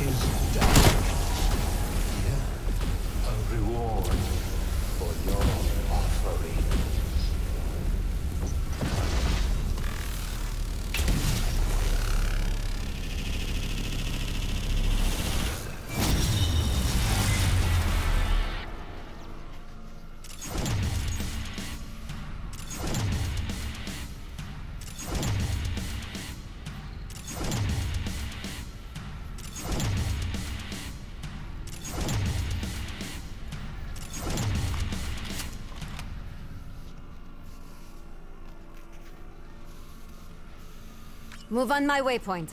is done. Here, a reward. Move on my waypoint.